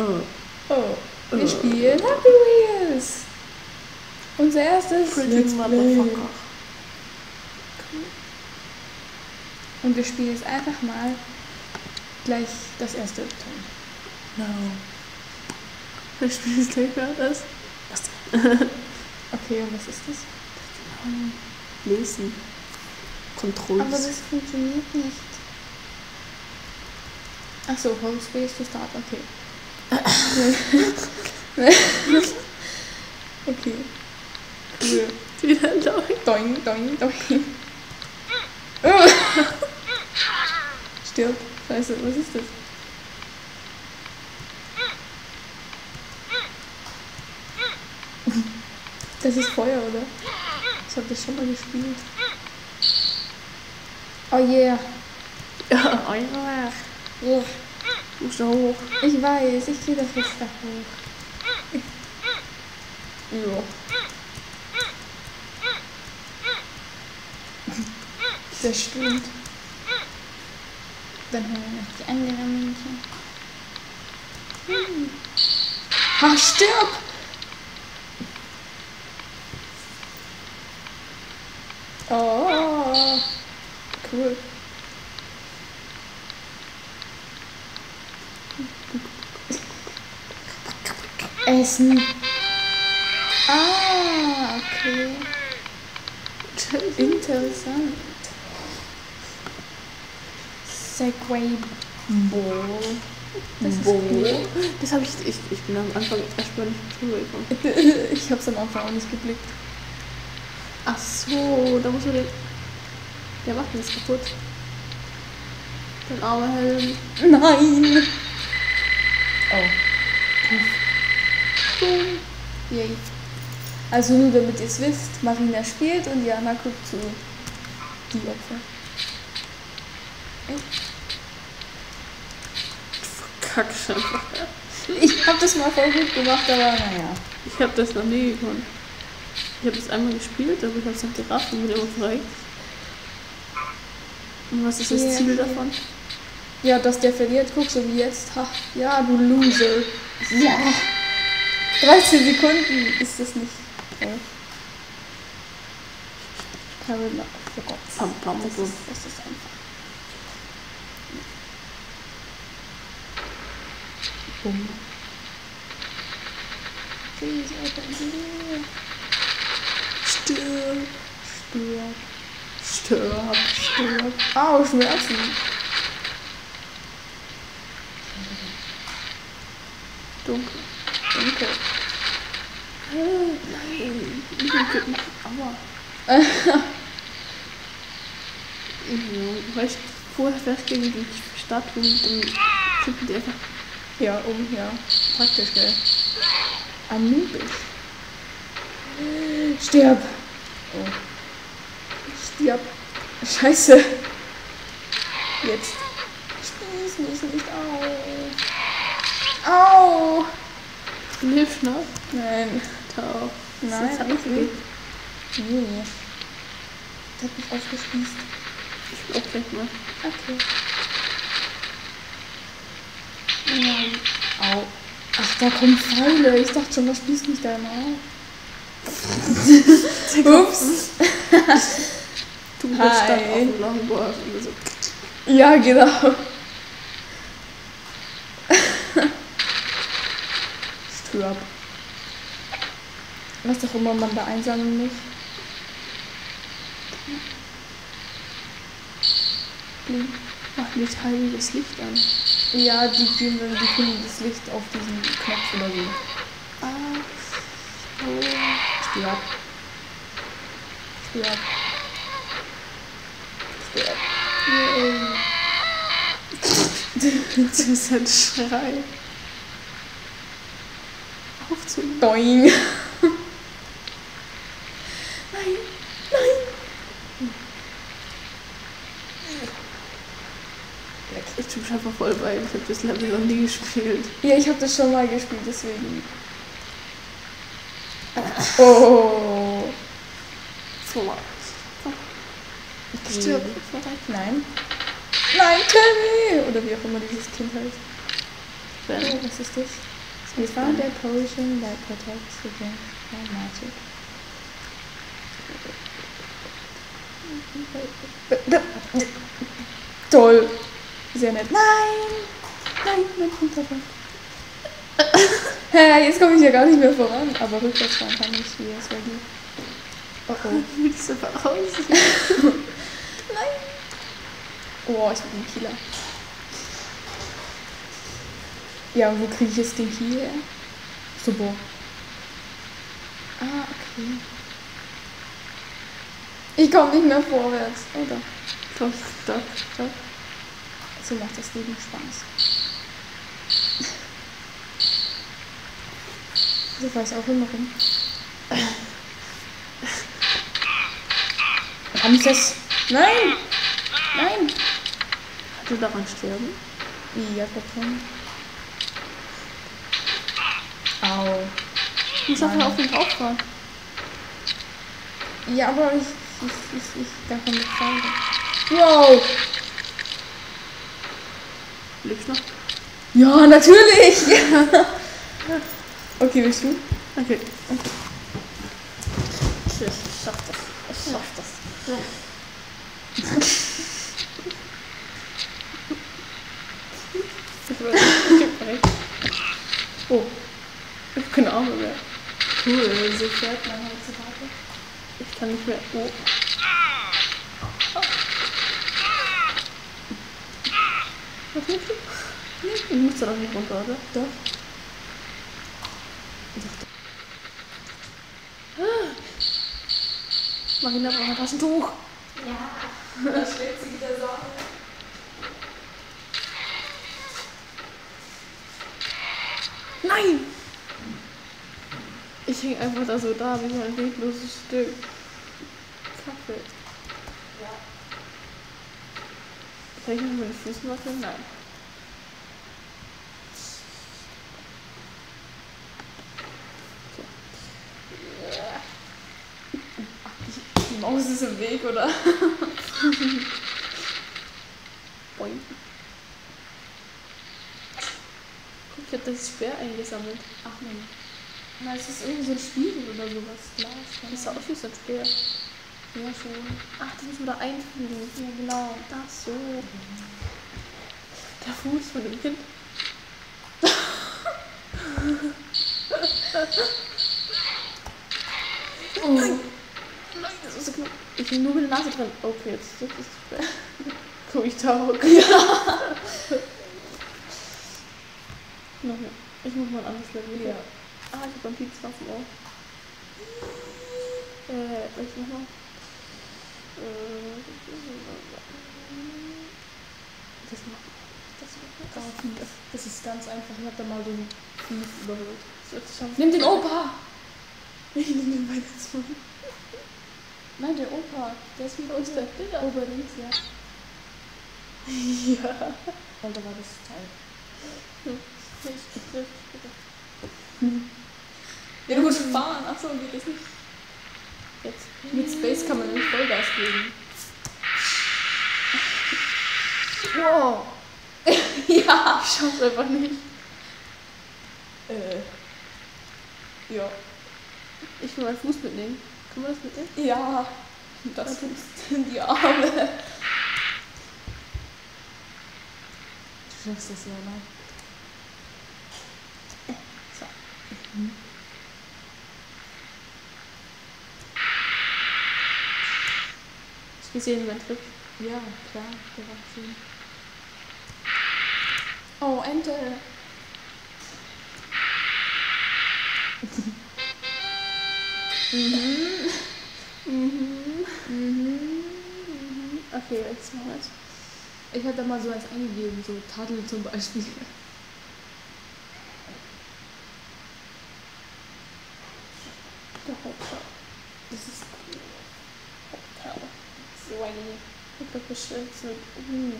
Oh. Oh, wir Oh. spielen Happy Wheels. Unser erstes Pretty Let's Play. Motherfucker. Und wir spielen jetzt einfach mal gleich das erste Teil. No. Wer spielt gleich mal das? Okay, und was ist das? Lesen. Controls. Aber das funktioniert nicht. Achso, hold space to start, okay. Okay. Cool. wieder. Doing, doing, doing. Oh. Stirb. Scheiße, was ist das? Das ist Feuer, oder? Ich habe das schon mal gespielt. Oh yeah. Oh ja. Ugh. Muss da hoch. Ich weiß, ich gehe das jetzt da hoch. Ja. Das stimmt. Dann haben wir noch die anderen Männchen. Hm. Ha, stirb! Oh, cool. Essen. Ah, okay. Interessant. Segway Ball. Das ist Boah. cool. Das habe ich, ich. Ich bin am Anfang erstmal nicht drüber gekommen. Ich hab's am Anfang auch nicht geblickt. Ach so, da muss man den. Der macht mir das kaputt. Dein armer Helm. Nein! Oh. Boom. Yay. Also nur damit ihr es wisst, Marina spielt und Jana guckt zu. Die Opfer. Kacksch einfach. Ich hab das mal voll gut gemacht, aber naja. Ich habe das noch nie gekonnt. Ich habe das einmal gespielt, aber ich habe es nicht gerafft und bin immer verreckt. Und was ist das Ja, Ziel okay. davon? Ja, dass der verliert, guck so wie jetzt. Ha, ja, du Loser. Ja. 13 Sekunden ist das nicht. Okay. Parallel. Oh. Pam, pam, Das ist, das ist einfach. Bumm. Please open the door. Stirb. Stirb. Stirb. Stirb. Au, Schmerzen. Dunkel. Dunkel. Äh, nein. Aua. weil ich vorher wegging durch die Stadt und dann kippen die einfach. Ja, um, ja. Praktisch, gell? Anubisch. Stirb. Oh. Stirb. Scheiße. Jetzt. Spieß mich nicht auf. Au. Hilf noch. Nein. Tau. Nein, Das hat nicht nicht. Nee. Der hat mich aufgespießt. Ich auch gleich mal. Okay. Nein. Au. Ach, da kommen Pfeile. Ich dachte schon, was spießt mich da immer auf? Ups. Du bist Hi. dann auf dem Longboard so. Ja, genau. Stirb. Was auch immer man da einsammeln muss. Bling. Machen die Teile das Licht an. Ja, die dann die tun das Licht auf diesen Knopf oder so. Ah. Oh. Stirb. Stirb. Stirb. Yay. Das ist ein Schrei. Auf zu Doing. nein, nein. Ich bin schon einfach voll bei. Ich habe das Level noch nie gespielt. Ja, ich habe das schon mal gespielt, deswegen. Oh. So. Okay. Stirb. Nein. Nein, me! Oder wie auch immer dieses Kind heißt. Oh, Ben. was ist das? We found a potion that protects against all magic. Toll. Sehr nett. Nein! Nein, mein. Hä, jetzt komme ich ja gar nicht mehr voran. Aber rückwärts fahren kann ich hier. Das wäre gut. Oh oh. Wie das einfach aussieht. Nein! Oh, ich bin ein Killer. Ja, wo kriege ich jetzt den Key her? Boah. Ah, okay. Ich komme nicht mehr vorwärts. Oh, da. Doch, doch, doch. So macht das Leben Spaß. So fahre ich auch immer rum. Ramses! Nein! Nein! Hat du daran sterben? Ja, bekommen. Au. Du musst einfach auf den drauf fahren. Ja, aber ich, ich, ich, ich darf nicht fahren. Wow! Lebst noch? Ja, natürlich! okay, willst du? Okay. Ich schaff das. Ich schaff das. Recht. Oh. Ich hab keine Arme mehr. Cool, so fährt man heutzutage. Ich kann nicht mehr. Oh. Was willst du? Du musst da doch nicht runter, oder? Doch. Marina braucht ein Taschentuch. Da schlägt sie wieder Sachen. Nein! Ich häng einfach da so da wie so ein wegloses Stück. Kann ich noch mit den Füßen wackeln? Nein. Die, Maus ist im Weg, oder? Boing. Guck, ich hab das Speer eingesammelt. Ach nee. Na, es ist irgendwie so ein Spiegel oder sowas. Glas. Das sah aus wie so ein Speer. Ja, schon. Ach, das müssen wir da einfügen. Ja, genau. Ach so. Der Fuß von dem Kind. Oh. Nein, das ist so knapp. Ich bin nur mit der Nase drin. Okay, jetzt das ist schwer. Guck ich tauche. Ja. Noch mehr. Ich muss mal ein anderes Level. Ja. Ah, ich hab beim Pizza auf dem Ohr. Äh, ich mach mal. Äh, das macht. Das. Ah, das, das ist ganz einfach. Ich hab da mal. Das wird schon. Nimm den Opa! Ich nehme den Weihnachtsmann. Nein, der Opa. Der ist wieder ist der? Der. Ober links, ja. Ja. Und da war das Teil. Ich, ich, Ja, du musst fahren. Achso, geht das nicht. Jetzt. Mit Space kann man nämlich Vollgas geben. Wow. ja. Ich schaff's einfach nicht. Äh. Ja. Ich will meinen Fuß mitnehmen. Kann man das mitnehmen? Ja. Das sind die Arme. Du schaffst das ja, ne? So. Hast gesehen, mein Trick? Ja, klar, der war schön. Oh, Ente. Mhm. Mhm. Mhm. Okay, jetzt mal was. Ich hatte mal so eins eingegeben, so Tadel zum Beispiel. Der Hauptschau. Das ist cool. Hauptschau. So eine Uh.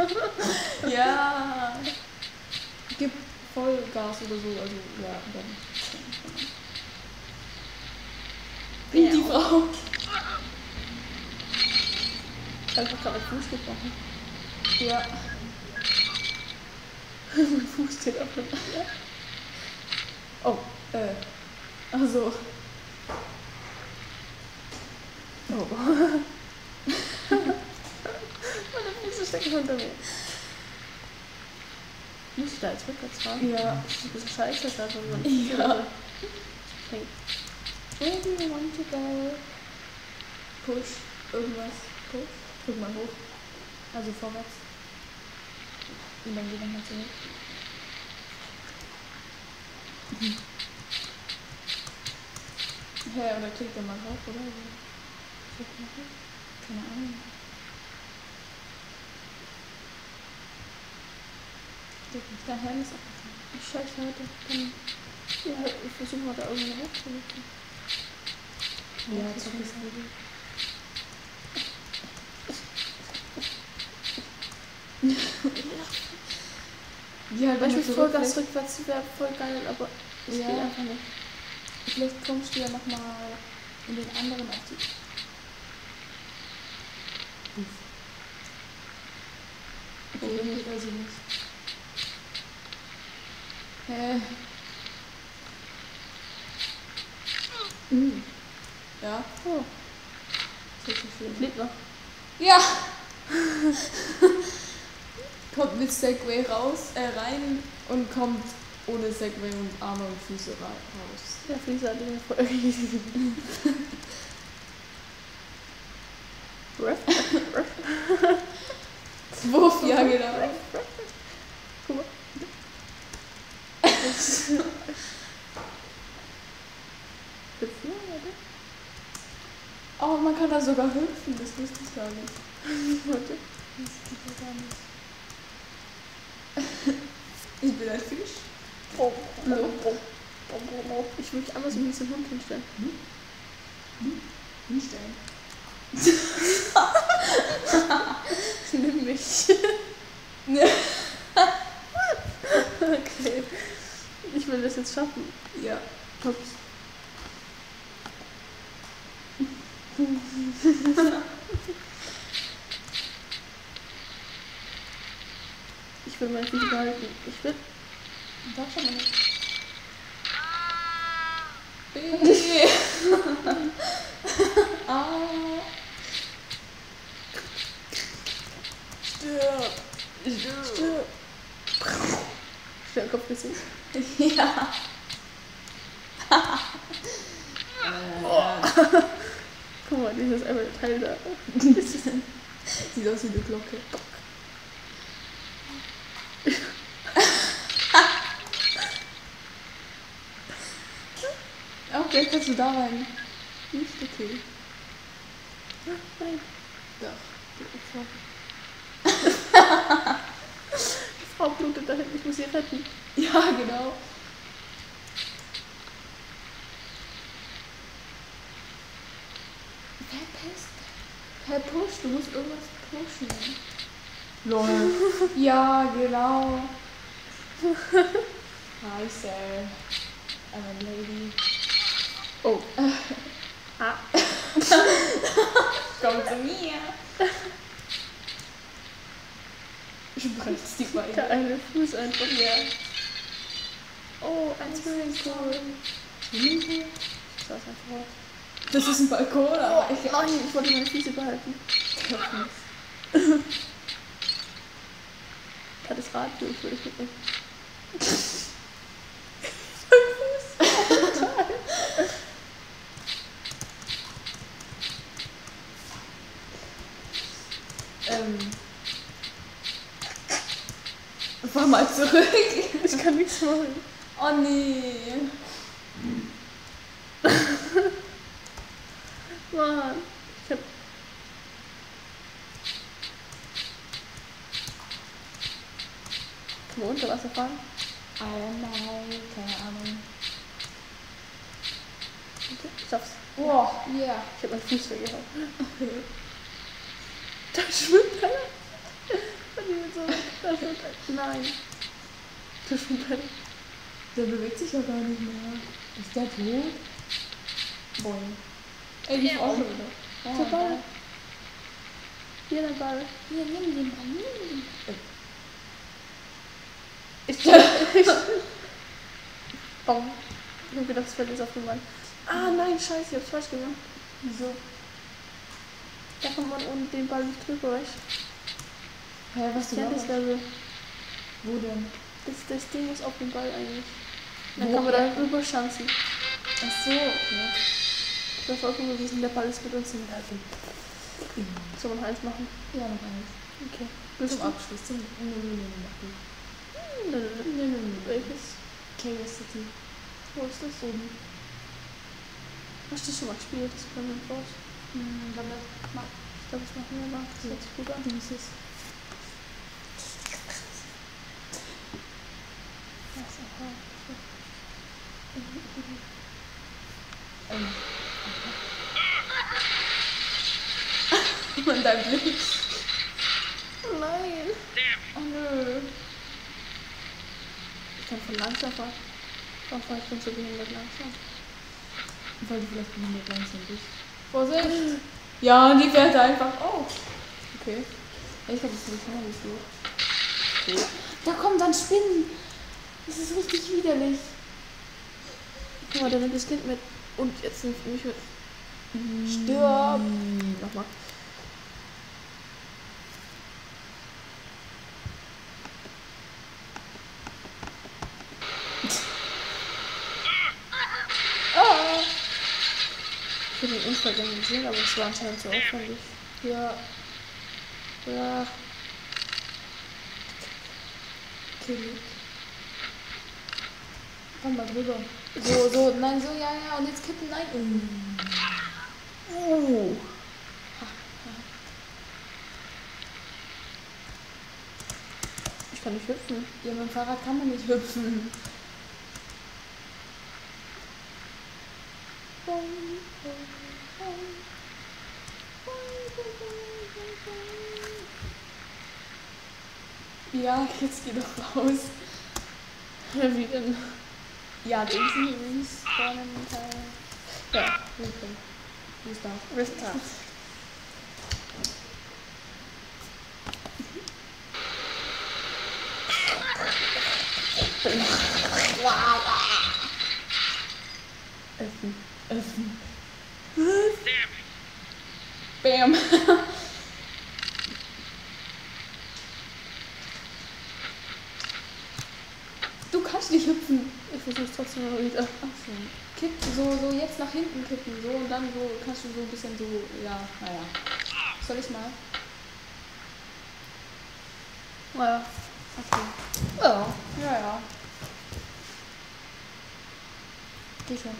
Ja. Gib Vollgas oder so, also ja, dann. Wie die Frau. einfach gerade Fuß gebrochen. Ja. mein Fuß steht auf dem. Oh, äh. Also. Oh. Meine Füße stecken unter mir. Muss ich da jetzt rückwärts fahren? Ja. Das ist scheiße, dass also man Ja. hängt. Where do you want to go? Push. Irgendwas. Push. Drück mal hoch. Also vorwärts. Und dann geh nochmal zurück. Hä, hey, oder klickt er mal drauf, oder? Keine Ahnung. Der Helm ist abgefallen. Scheiße, heute. Ja, ich versuche mal da irgendwie hochzulaufen. Ja, zock ist Ja, Weißt du, Vollgas rückwärts wäre voll geil, aber es Ja. geht einfach nicht. Vielleicht kommst du ja nochmal in den anderen auf die. Warum geht also nicht. Hä? Mhm. Ja, Oh, das ist schön. lebt noch. Ja! kommt mit Segway raus, äh, rein und kommt ohne Segway und Arme und Füße ra- raus. Der Fließer hat mir voll irgendwie. Ruff, ruff, Wuff, ja genau. Guck mal. Hier, warte. Oh, man kann da sogar hüpfen, das wusste ich gar nicht. Warte. Das geht ja gar nicht. Ich bin ein Fisch. Oh, oh, oh, oh, oh. Ich will mich so wie so ein Hund hinstellen. Nicht ein. Nimm mich. okay. Ich will das jetzt schaffen. Ja. Ups. Ich will mein Füße behalten. Ich will. Da schon mal. Baby. ah. Stirb! Stirb! Schnell Kopf gesehen. Ja. Guck mal, dieses einmal Teil da. Sieht aus wie eine Glocke. Auch vielleicht kannst du da rein. Nicht okay. Ah, Nein. Doch. Die Frau blutet da hinten, ich muss sie retten. Ja, genau. Verpisst. Herr Push, du musst irgendwas pushen. Lol. ja, genau. Hi, Sir. I'm a lady. Oh. Ah. Komm zu mir. Spreizt die Der Beine. eine Fuß einfach mehr. Oh, ein Swimmingpool. Swimmingpool? Ich saß einfach auf. Das ist ein Balkon, aber Oh, ich nein, ich wollte meine Füße behalten. Da das Radio, ich will nicht mitnehmen. Ähm. Fahr mal zurück. Ich kann nichts machen. Oh nee. Mann. Ich hab. Kann man unter Wasser fahren? I don't know. Keine Ahnung. Okay, ich schaff's. Boah, ja. Ich hab meinen Fuß weggehauen. Da schwimmt einer. Und ich bin so, da schwimmt einer. Nein. Schwimmt einer. Der bewegt sich ja gar nicht mehr. Ist der tot? Boing. Ey, die Ja. ist auch schon wieder. Oh, Vorbei. Hier der Ball. Hier, nimm den Ball, nimm den Ball. Ich, ich, Warum? Ich hab gedacht, es fällt jetzt auf den Ball. Ah nein, scheiße, ich hab's falsch gemacht. Wieso? Da kommt man ohne den Ball nicht drüber, weißt Hä, was du? du Ja, das machst? wäre so. Wo denn? Das, das Ding ist auf dem Ball eigentlich. Dann Wo? kann man da rüber schanzen. Ach so, okay. Ich war vollkommen gewesen, der Ball ist mit uns hingehalten. Soll man eins machen? Ja, noch eins. Okay. Willst Zum? Abschluss. Zum. Nö, nö, nö. Welches? Chaos City. Wo ist das? Oben. Hast du schon mal gespielt? Das können wir raus. Hm. Ich glaube, das machen wir mal. Das hört sich gut an. Dieses. Das ist auch Ähm. Und dein Blick. Oh nein. Oh nö. Ich kann von langsam fahren. Warum ich denn so behindert langsam? Weil du vielleicht behindert langsam bist. Vorsicht! Ja, und die fährt einfach. Oh. Okay. Ich glaube, das ist nicht mehr wie viel. Da kommen dann Spinnen. Das ist richtig widerlich. Guck mal, der nimmt das Kind mit. Und jetzt nimmt mich mit. Stirb! Nochmal. Ah. Ich habe den Unfall gesehen, aber es war anscheinend zu aufwendig. Ja. Ja. Okay. Komm mal drüber. So, so, nein, so, ja, ja, und jetzt kippen, nein. Oh. Ich kann nicht hüpfen. Ja, mit dem Fahrrad kann man nicht hüpfen. Ja, jetzt geh doch raus. Wie denn? Ja, Dingsens vorne mit Teil. Ja. Da? Restart. Öffnen. Öffnen. Bam. Du kannst nicht hüpfen. Ich versuch's trotzdem so. Kipp, so, so jetzt nach hinten kippen, so und dann so kannst du so ein bisschen so, ja, naja. Soll ich mal? Naja. Okay. Ja. Ja, ja. Geh schon.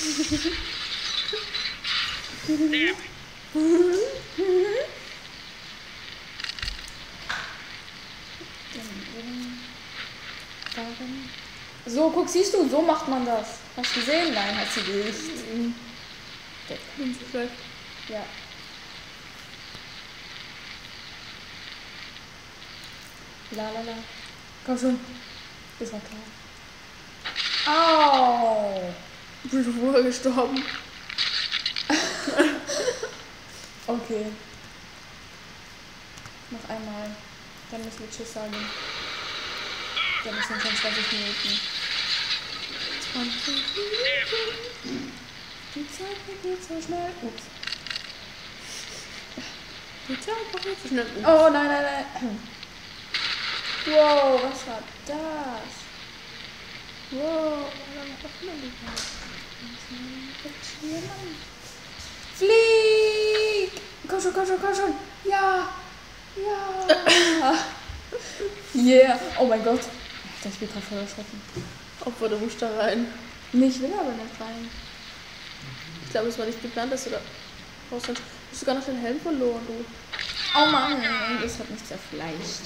So, guck, siehst du, so macht man das. Hast du gesehen? Nein, hast du nicht. Bin so schlecht. Ja. La la la. Komm schon. Das war klar. Au! Bin schon vorher gestorben. Okay. Noch einmal. Dann müssen wir Tschüss sagen. Dann sind schon 20 Minuten. 20 Minuten. Die Zeit vergeht so schnell. Ups. Die Zeit vergeht so schnell. Oh nein, nein, nein. Wow, was war das? Wow. Dann doch mal die Flieg! Komm schon, komm schon, komm schon. Ja. Ja. yeah. Oh mein Gott. Bin gerade voll erschrocken. Opfer, du musst da rein. Nee, ich will aber nicht rein. Ich glaube, es war nicht geplant, dass du da raus. Du hast sogar noch den Helm verloren, du. Oh Mann, das hat mich zerfleischt.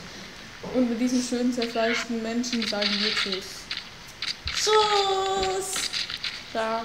Und mit diesem schönen zerfleischten Menschen sagen wir Tschüss. Tschüss! Da.